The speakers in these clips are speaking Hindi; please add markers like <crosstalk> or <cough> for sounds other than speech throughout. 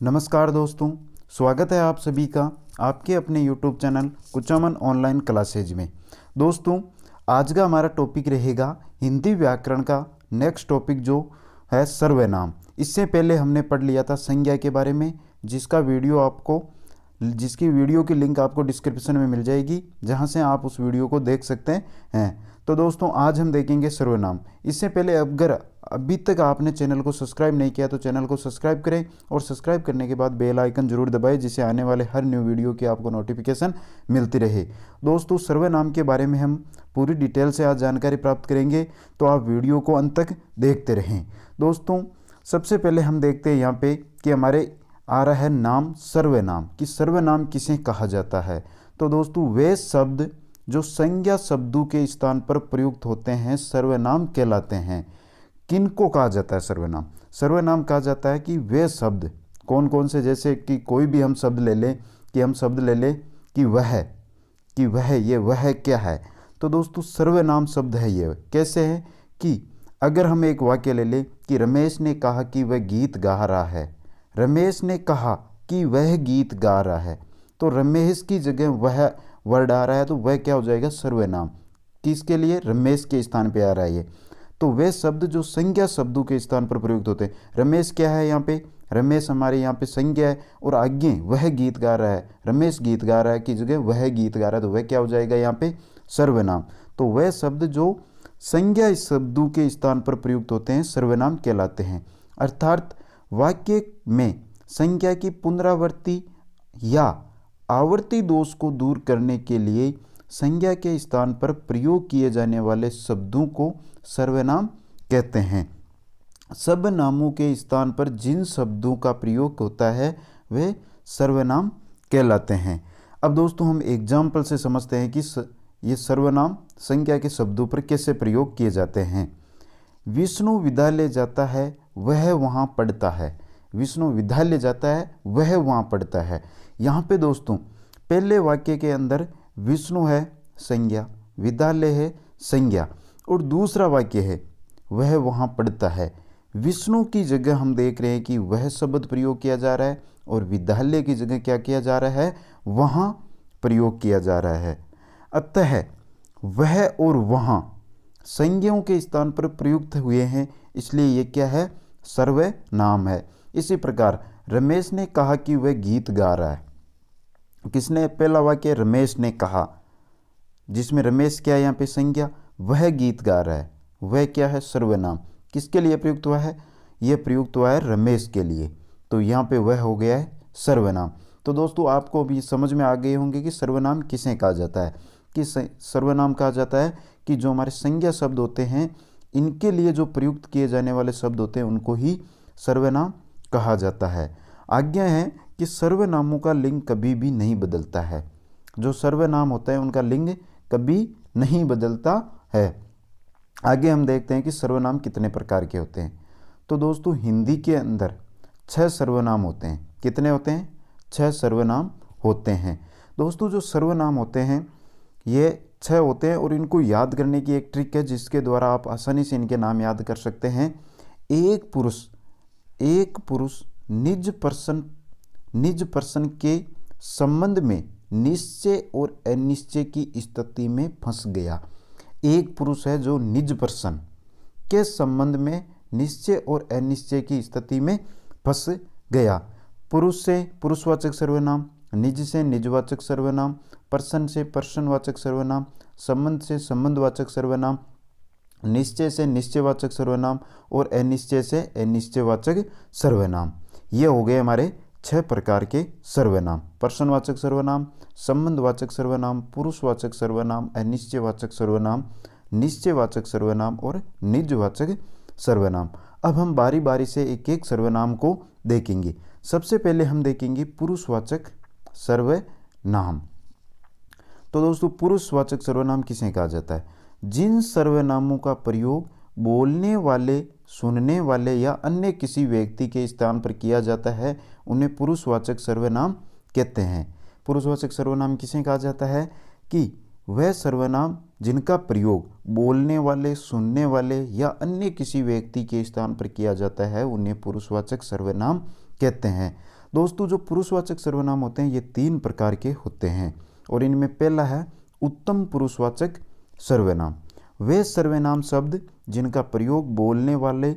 नमस्कार दोस्तों, स्वागत है आप सभी का आपके अपने YouTube channel Kuchaman online classes में। दोस्तों, आज का हमारा टॉपिक रहेगा हिंदी व्याकरण का नेक्स्ट टॉपिक जो है सर्वनाम। इससे पहले हमने पढ़ लिया था संज्ञा के बारे में, जिसका वीडियो आपको, जिसकी वीडियो की लिंक आपको डिस्क्रिप्शन में मिल जाएगी, जहाँ से आप उस वीडियो को देख सकते हैं। तो दोस्तों, आज हम देखेंगे सर्वनाम। इससे पहले अगर अभी तक आपने चैनल को सब्सक्राइब नहीं किया तो चैनल को सब्सक्राइब करें और सब्सक्राइब करने के बाद बेल आइकन ज़रूर दबाएँ, जिससे आने वाले हर न्यू वीडियो की आपको नोटिफिकेशन मिलती रहे। दोस्तों सर्वनाम के बारे में हम पूरी डिटेल से आज जानकारी प्राप्त करेंगे तो आप वीडियो को अंत तक देखते रहें। दोस्तों, सबसे पहले हम देखते हैं यहाँ पे कि हमारे आ रहा है नाम सर्वनाम कि सर्वनाम किसे कहा जाता है। तो दोस्तों, वे शब्द जो संज्ञा शब्दों के स्थान पर प्रयुक्त होते हैं सर्वनाम कहलाते हैं। किन को कहा जाता है सर्वनाम? सर्वनाम कहा जाता है कि वे शब्द कौन कौन से? जैसे कि कोई भी हम शब्द ले लें, कि हम शब्द ले लें कि वह कि वह, ये वह क्या है? तो दोस्तों, सर्वनाम शब्द है ये। कैसे है? कि अगर हम एक वाक्य ले लें कि रमेश ने कहा कि वह गीत गा रहा है। रमेश ने कहा कि वह गीत गा रहा है। तो रमेश की जगह वह वर्ड आ रहा है तो वह क्या हो जाएगा? सर्वनाम। किसके लिए? रमेश के स्थान पे आ रहा है ये। तो वे शब्द जो संज्ञा शब्दों के स्थान पर प्रयुक्त होते हैं। रमेश क्या है यहाँ पे? रमेश हमारे यहाँ पे संज्ञा है और आगे वह गीत गा रहा है। रमेश गीत गा रहा है की जगह वह गीत गा रहा है तो वह क्या हो जाएगा यहाँ पे? सर्वनाम। तो वह शब्द जो संज्ञा शब्दों के स्थान पर प्रयुक्त होते हैं, सर्वनाम कहलाते हैं। अर्थात वाक्य में संज्ञा की पुनरावृत्ति या आवर्ती दोष को दूर करने के लिए संज्ञा के स्थान पर प्रयोग किए जाने वाले शब्दों को सर्वनाम कहते हैं। सब नामों के स्थान पर जिन शब्दों का प्रयोग होता है, वे सर्वनाम कहलाते हैं। अब दोस्तों, हम एग्ज़ाम्पल से समझते हैं कि ये सर्वनाम संज्ञा के शब्दों पर कैसे प्रयोग किए जाते हैं। विष्णु विद्यालय जाता है, वह वहाँ पढ़ता है। विष्णु विद्यालय जाता है, वह वहाँ पढ़ता है। यहाँ पे दोस्तों, पहले वाक्य के अंदर विष्णु है, संज्ञा। विद्यालय है, संज्ञा। और दूसरा वाक्य है, वह वहाँ पढ़ता है। विष्णु की जगह हम देख रहे हैं कि वह शब्द प्रयोग किया जा रहा है और विद्यालय की जगह क्या किया जा रहा है? वहाँ प्रयोग किया जा रहा है। अतः वह और वहाँ संज्ञाओं के स्थान पर प्रयुक्त हुए हैं, इसलिए ये क्या है? सर्वे नाम है। इसी प्रकार रमेश ने कहा कि वह गीत गा रहा है। किसने पहला वाक्य रमेश ने कहा, जिसमें रमेश क्या है यहाँ पे संज्ञा? वह गीत गा रहा है। वह क्या है? सर्वनाम। किसके लिए प्रयुक्त हुआ है? यह प्रयुक्त हुआ है रमेश के लिए। तो यहाँ पे वह हो गया है सर्वनाम। तो दोस्तों, आपको भी समझ में आ गए होंगे कि सर्वनाम किसे कहा जाता है। कि सर्वनाम कहा जाता है कि जो हमारे संज्ञा शब्द होते हैं, इनके लिए जो प्रयुक्त किए जाने वाले शब्द होते हैं, उनको ही सर्वनाम कहा जाता है। आज्ञा है कि सर्वनामों का लिंग कभी भी नहीं बदलता है। जो सर्वनाम होता है, उनका लिंग कभी नहीं बदलता है। आगे हम देखते हैं कि सर्वनाम कितने प्रकार के होते हैं। तो दोस्तों, हिंदी के अंदर छह सर्वनाम होते हैं। कितने होते हैं? छह सर्वनाम होते हैं। दोस्तों, जो सर्वनाम होते हैं, ये छह होते हैं और इनको याद करने की एक ट्रिक है, जिसके द्वारा आप आसानी से इनके नाम याद कर सकते हैं। एक पुरुष एक पुरुष निज पर्सन निज पर्सन के संबंध में निश्चय और अनिश्चय की स्थिति में फंस गया। एक पुरुष है जो निज पर्सन के संबंध में निश्चय और अनिश्चय की स्थिति में फंस गया। पुरुष से पुरुषवाचक सर्वनाम, निज से निजवाचक सर्वनाम पर्सन से पर्सनवाचक सर्वनाम, संबंध से संबंधवाचक सर्वनाम, निश्चय से निश्चयवाचक सर्वनाम और अनिश्चय से अनिश्चयवाचक सर्वनाम। ये हो गए हमारे छह प्रकार के सर्वनाम। पर्सनवाचक सर्वनाम, संबंधवाचक सर्वनाम, पुरुषवाचक सर्वनाम अनिश्चयवाचक सर्वनाम, निश्चयवाचक सर्वनाम और निजवाचक सर्वनाम। अब हम बारी बारी से एक एक सर्वनाम को देखेंगे। सबसे पहले हम देखेंगे पुरुषवाचक सर्वनाम। तो दोस्तों, पुरुषवाचक सर्वनाम किसे कहा जाता है? जिन सर्वनामों का प्रयोग बोलने वाले सुनने वाले या अन्य किसी व्यक्ति के स्थान पर किया जाता है, उन्हें पुरुषवाचक सर्वनाम कहते हैं। पुरुषवाचक सर्वनाम किसे कहा जाता है? कि वह सर्वनाम जिनका प्रयोग बोलने वाले, सुनने वाले या अन्य किसी व्यक्ति के स्थान पर किया जाता है, उन्हें पुरुषवाचक सर्वनाम कहते हैं। दोस्तों, जो पुरुषवाचक सर्वनाम होते हैं, ये तीन प्रकार के होते हैं और इनमें पहला है उत्तम पुरुषवाचक सर्वनाम। वे सर्वनाम शब्द जिनका प्रयोग बोलने वाले,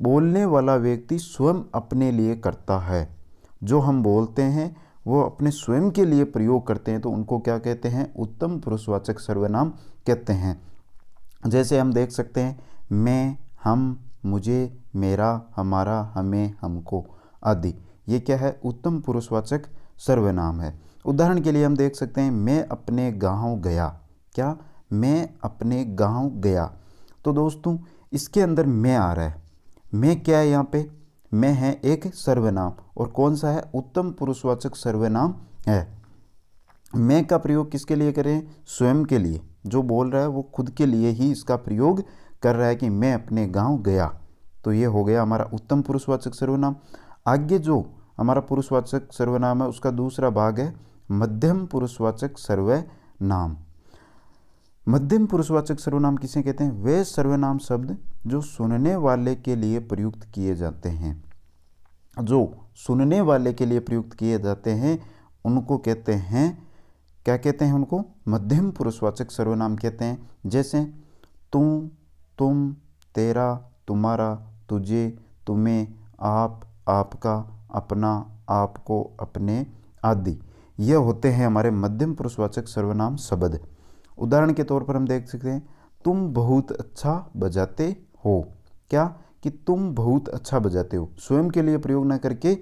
बोलने वाला व्यक्ति स्वयं अपने लिए करता है। जो हम बोलते हैं, वो अपने स्वयं के लिए प्रयोग करते हैं तो उनको क्या कहते हैं? उत्तम पुरुषवाचक सर्वनाम कहते हैं। जैसे हम देख सकते हैं, मैं, हम, मुझे, मेरा, हमारा, हमें, हमको आदि। ये क्या है? उत्तम पुरुषवाचक सर्वनाम है। उदाहरण के लिए हम देख सकते हैं, मैं अपने गाँव गया। क्या? मैं अपने गाँव गया। तो दोस्तों, इसके अंदर मैं आ रहा है। मैं क्या है यहाँ पे? मैं है एक सर्वनाम। और कौन सा है? उत्तम पुरुषवाचक सर्वनाम है। मैं का प्रयोग किसके लिए करें? स्वयं के लिए। जो बोल रहा है वो खुद के लिए ही इसका प्रयोग कर रहा है कि मैं अपने गाँव गया। तो ये हो गया हमारा उत्तम पुरुषवाचक सर्वनाम। आगे जो हमारा पुरुषवाचक सर्वनाम है, उसका दूसरा भाग है मध्यम पुरुषवाचक सर्वनाम। मध्यम पुरुषवाचक सर्वनाम किसे कहते हैं? वे सर्वनाम शब्द जो सुनने वाले के लिए प्रयुक्त किए जाते हैं। जो सुनने वाले के लिए प्रयुक्त किए जाते हैं, उनको कहते हैं, क्या कहते हैं उनको? मध्यम पुरुषवाचक सर्वनाम कहते हैं। जैसे, तू, तुम, तेरा, तुम्हारा, तुझे, तुम्हें, आप, आपका, अपना, आपको, अपने आदि। यह होते हैं हमारे मध्यम पुरुषवाचक सर्वनाम शब्द। उदाहरण के तौर पर हम देख सकते हैं, तुम बहुत अच्छा बजाते हो। क्या? कि तुम बहुत अच्छा बजाते हो। स्वयं के लिए प्रयोग ना करके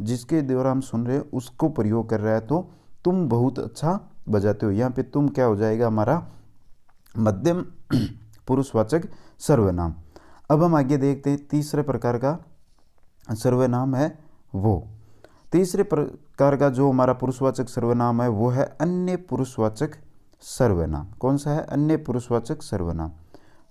जिसके द्वारा हम सुन रहे हैं, उसको प्रयोग कर रहा है तो तुम बहुत अच्छा बजाते हो। यहाँ पे तुम क्या हो जाएगा? हमारा मध्यम <clears throat> पुरुषवाचक सर्वनाम। अब हम आगे देखते हैं, तीसरे प्रकार का सर्वनाम है वो। तीसरे प्रकार का जो हमारा पुरुषवाचक सर्वनाम है, वो है अन्य पुरुषवाचक सर्वनाम। कौन सा है? अन्य पुरुषवाचक सर्वनाम।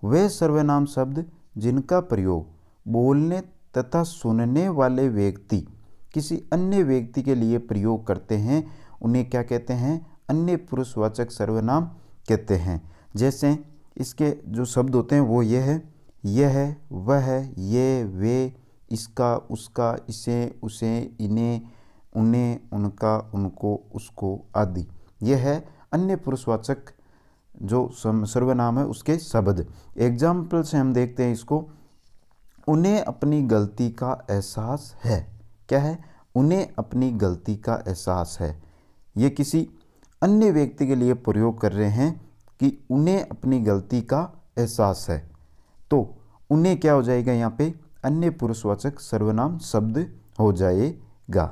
वे सर्वनाम शब्द जिनका प्रयोग बोलने तथा सुनने वाले व्यक्ति, किसी अन्य व्यक्ति के लिए प्रयोग करते हैं, उन्हें क्या कहते हैं? अन्य पुरुषवाचक सर्वनाम कहते हैं। जैसे इसके जो शब्द होते हैं, वो ये है, यह है, वह है, ये, वे, इसका, उसका, इसे, उसे इन्हें उन्हें उनका, उनको, उसको आदि। यह है अन्य पुरुषवाचक जो सर्वनाम है, उसके शब्द। एग्ज़ाम्पल से हम देखते हैं इसको। उन्हें अपनी गलती का एहसास है। क्या है? उन्हें अपनी गलती का एहसास है। ये किसी अन्य व्यक्ति के लिए प्रयोग कर रहे हैं कि उन्हें अपनी गलती का एहसास है। तो उन्हें क्या हो जाएगा यहाँ पे? अन्य पुरुषवाचक सर्वनाम शब्द हो जाएगा।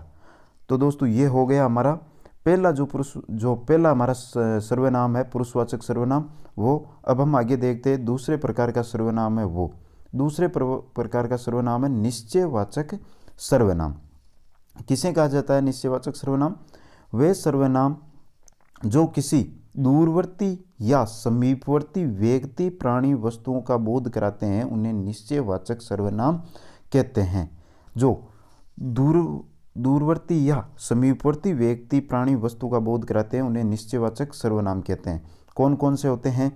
तो दोस्तों, ये हो गया हमारा पहला जो पुरुष, जो पहला हमारा सर्वनाम है, पुरुषवाचक सर्वनाम, वो अब हम आगे देखते हैं, दूसरे प्रकार का सर्वनाम है वो। दूसरे प्रकार का सर्वनाम है निश्चयवाचक सर्वनाम। किसे कहा जाता है निश्चयवाचक सर्वनाम? वे सर्वनाम जो किसी दूरवर्ती या समीपवर्ती व्यक्ति, प्राणी वस्तुओं का बोध कराते हैं, उन्हें निश्चयवाचक सर्वनाम कहते हैं। जो दूर दूरवर्ती या समीपवर्ती व्यक्ति प्राणी वस्तु का बोध कराते हैं, उन्हें निश्चयवाचक सर्वनाम कहते हैं। कौन कौन से होते हैं?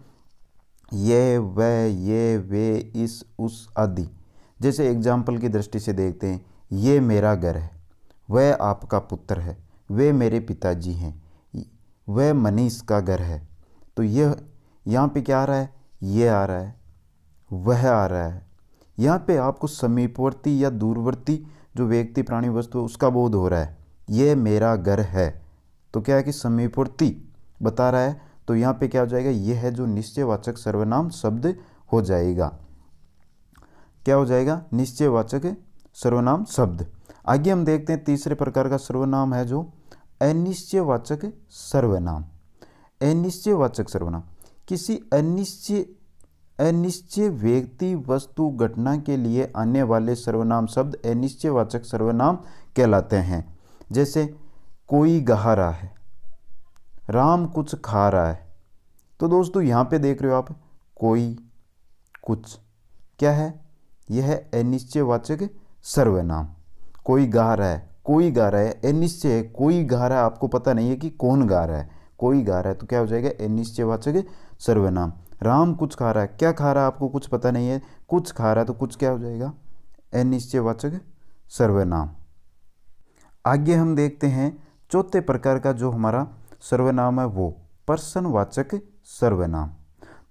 ये वह ये, वे, इस, उस आदि। जैसे एग्ज़ाम्पल की दृष्टि से देखते हैं, ये मेरा घर है वह आपका पुत्र है, वे मेरे पिताजी हैं वह मनीष का घर है। तो यह, यहाँ पे क्या आ रहा है? ये आ रहा है, वह आ रहा है। यहाँ पे आपको समीपवर्ती या दूरवर्ती जो व्यक्ति प्राणी वस्तु उसका बोध हो रहा है। ये मेरा घर है। तो क्या है कि समीपवर्ती बता रहा है? तो यहाँ पे क्या हो जाएगा? ये है जो निश्चयवाचक सर्वनाम शब्द हो जाएगा। क्या हो जाएगा? निश्चयवाचक सर्वनाम शब्द। आगे हम देखते हैं तीसरे प्रकार का सर्वनाम है जो अनिश्चयवाचक सर्वनाम। अनिश्चयवाचक सर्वनाम। किसी अनिश्चय अनिश्चय व्यक्ति वस्तु घटना के लिए आने वाले सर्वनाम शब्द अनिश्चयवाचक सर्वनाम कहलाते हैं। जैसे, कोई गहा रहा है, राम कुछ खा रहा है। तो दोस्तों, यहाँ पे देख रहे हो आप, कोई कुछ। क्या है? यह है अनिश्चयवाचक सर्वनाम। कोई गा रहा है, कोई गा रहा है। अनिश्चय कोई गा रहा है? आपको पता नहीं है कि कौन गा रहा है। कोई गा रहा है तो क्या हो जाएगा? अनिश्चयवाचक सर्वनाम। राम कुछ खा रहा है। क्या खा रहा है आपको कुछ पता नहीं है? कुछ खा रहा है तो कुछ क्या हो जाएगा? अनिश्चयवाचक सर्वनाम। आगे हम देखते हैं चौथे प्रकार का जो हमारा सर्वनाम है वो पर्सनवाचक सर्वनाम।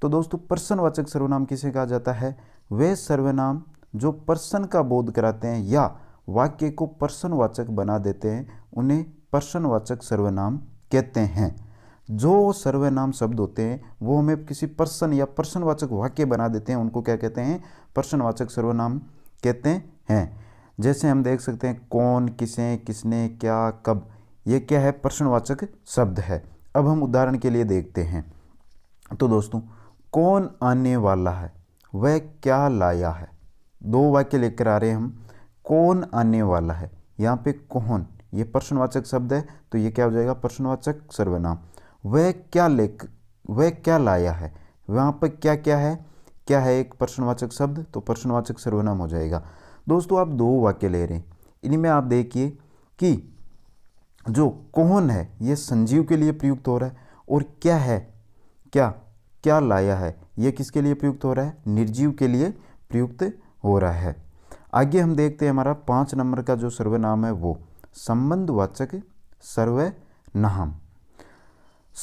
तो दोस्तों पर्सनवाचक सर्वनाम किसे कहा जाता है? वे सर्वनाम जो पर्सन का बोध कराते हैं या वाक्य को पर्सनवाचक बना देते हैं, उन्हें पर्सनवाचक सर्वनाम कहते हैं। जो सर्वनाम शब्द होते हैं, वो हमें किसी पर्सन या पर्सनवाचक वाक्य बना देते हैं, उनको क्या कहते हैं? पर्सनवाचक सर्वनाम कहते हैं। जैसे हम देख सकते हैं, कौन, किसे, किसने, क्या, कब, ये क्या है? प्रश्नवाचक शब्द है। अब हम उदाहरण के लिए देखते हैं। तो दोस्तों, कौन आने वाला है? वह क्या लाया है? दो वाक्य लेकर आ रहे हैं हम। कौन आने वाला है? यहाँ पे कौन? ये प्रश्नवाचक शब्द है तो ये क्या हो जाएगा? प्रश्नवाचक सर्वनाम वह क्या लेक वह क्या लाया है? वहाँ पर क्या क्या है? क्या है एक प्रश्नवाचक शब्द? तो प्रश्नवाचक सर्वनाम हो जाएगा। दोस्तों, आप दो वाक्य ले रहे हैं। इनमें आप देखिए कि जो कौन है, ये संजीव के लिए प्रयुक्त हो रहा है और क्या है? क्या क्या लाया है? ये किसके लिए प्रयुक्त हो रहा है? निर्जीव के लिए प्रयुक्त हो रहा है। आगे हम देखते हैं हमारा पाँच नंबर का जो सर्वनाम है वो, संबंधवाचक सर्वनाम।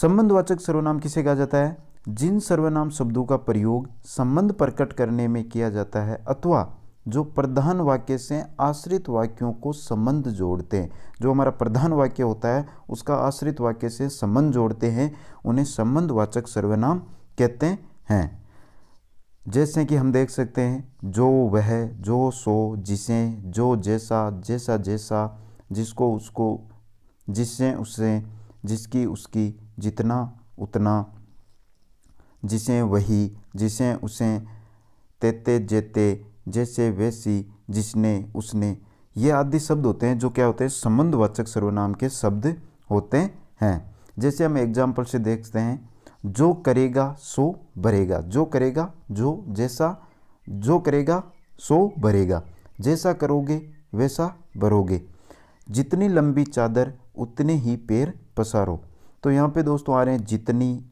संबंधवाचक सर्वनाम किसे कहा जाता है? जिन सर्वनाम शब्दों का प्रयोग संबंध प्रकट करने में किया जाता है अथवा जो प्रधान वाक्य से आश्रित वाक्यों को संबंध जोड़ते हैं। जो हमारा प्रधान वाक्य होता है, उसका आश्रित वाक्य से संबंध जोड़ते हैं, उन्हें संबंधवाचक सर्वनाम कहते हैं। जैसे कि हम देख सकते हैं, जो वह, जो सो, जिसे, जो जैसा जैसा जैसा, जिसको उसको, जिससे उससे जिसकी उसकी जितना उतना। जिसे वही, जिसे उसे तेते जेते, जैसे वैसी जिसने उसने। ये आदि शब्द होते हैं जो क्या होते हैं? संबंधवाचक सर्वनाम के शब्द होते हैं। जैसे हम एग्ज़ाम्पल से देखते हैं, जो करेगा, सो भरेगा। जो करेगा, जो, जैसा, जो करेगा, सो भरेगा। जैसा करोगे, वैसा भरोगे। जितनी लंबी चादर, उतने ही पैर पसारो। तो यहाँ पे दोस्तों आ रहे हैं जितनी,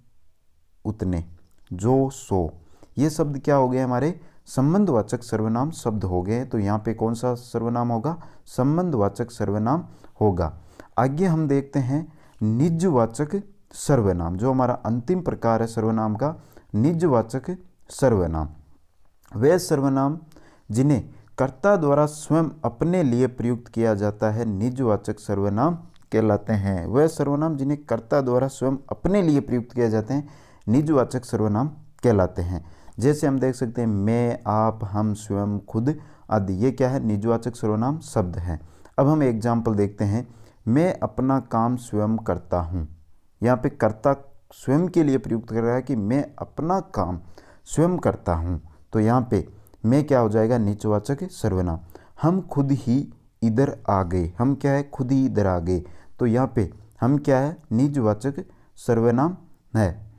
उतने, जो, सो। ये शब्द क्या हो गए हमारे? संबंधवाचक सर्वनाम शब्द हो गए। तो यहाँ पे कौन सा सर्वनाम होगा? संबंधवाचक सर्वनाम होगा। आगे हम देखते हैं निजवाचक सर्वनाम, जो हमारा अंतिम प्रकार है सर्वनाम का, निजवाचक सर्वनाम। वे सर्वनाम जिन्हें कर्ता द्वारा स्वयं अपने लिए प्रयुक्त किया जाता है, निजवाचक सर्वनाम कहलाते हैं। वह सर्वनाम जिन्हें कर्ता द्वारा स्वयं अपने लिए प्रयुक्त किया जाते हैं, निजवाचक सर्वनाम कहलाते हैं। जैसे हम देख सकते हैं, मैं, आप, हम, स्वयं, खुद आदि, ये क्या है? निजवाचक सर्वनाम शब्द हैं। अब हम एग्ज़ाम्पल देखते हैं। मैं अपना काम स्वयं करता हूँ। यहाँ पे कर्ता स्वयं के लिए प्रयुक्त कर रहा है कि मैं अपना काम स्वयं करता हूँ। तो यहाँ पे मैं क्या हो जाएगा? निचवाचक सर्वनाम। हम खुद ही इधर आ गए। हम क्या है? खुद ही इधर आ गए। तो यहाँ पे हम क्या है? निजवाचक सर्वनाम है।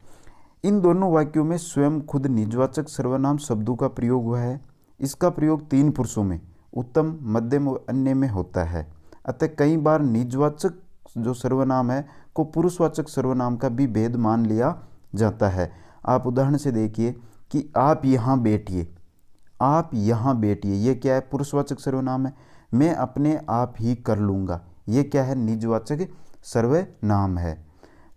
इन दोनों वाक्यों में स्वयं खुद निजवाचक सर्वनाम शब्दों का प्रयोग हुआ है। इसका प्रयोग तीन पुरुषों में, उत्तम, मध्यम और अन्य में होता है। अतः कई बार निजवाचक जो सर्वनाम है, को पुरुषवाचक सर्वनाम का भी भेद मान लिया जाता है। आप उदाहरण से देखिए कि आप यहाँ बैठिए। आप यहाँ बैठिए। ये क्या है? पुरुषवाचक सर्वनाम है। मैं अपने आप ही कर लूँगा। ये क्या है? निजवाचक सर्वनाम है।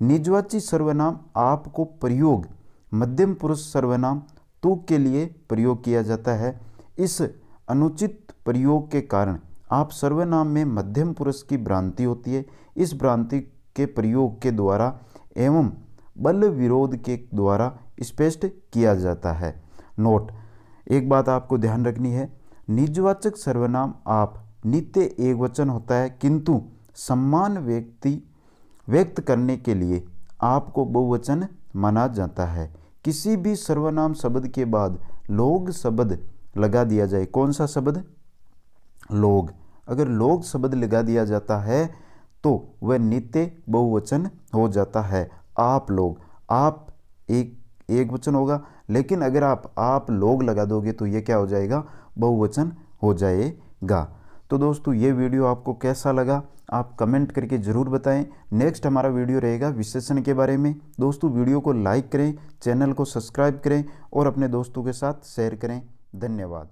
निजवाची सर्वनाम आपको प्रयोग, मध्यम पुरुष सर्वनाम तू के लिए प्रयोग किया जाता है। इस अनुचित प्रयोग के कारण आप सर्वनाम में मध्यम पुरुष की भ्रांति होती है। इस भ्रांति के प्रयोग के द्वारा एवं बल विरोध के द्वारा स्पष्ट किया जाता है। नोट, एक बात आपको ध्यान रखनी है। निजवाचक सर्वनाम आप नित्य एक वचन होता है, किंतु सम्मान व्यक्ति, व्यक्त करने के लिए आपको बहुवचन माना जाता है। किसी भी सर्वनाम शब्द के बाद लोग शब्द लगा दिया जाए। कौन सा शब्द? लोग। अगर लोग शब्द लगा दिया जाता है तो वह नित्य बहुवचन हो जाता है। आप लोग। आप एक एक वचन होगा, लेकिन अगर आप आप लोग लगा दोगे तो ये क्या हो जाएगा? बहुवचन हो जाएगा। तो दोस्तों, ये वीडियो आपको कैसा लगा, आप कमेंट करके ज़रूर बताएँ। नेक्स्ट हमारा वीडियो रहेगा विशेषण के बारे में। दोस्तों, वीडियो को लाइक करें, चैनल को सब्सक्राइब करें और अपने दोस्तों के साथ शेयर करें। धन्यवाद।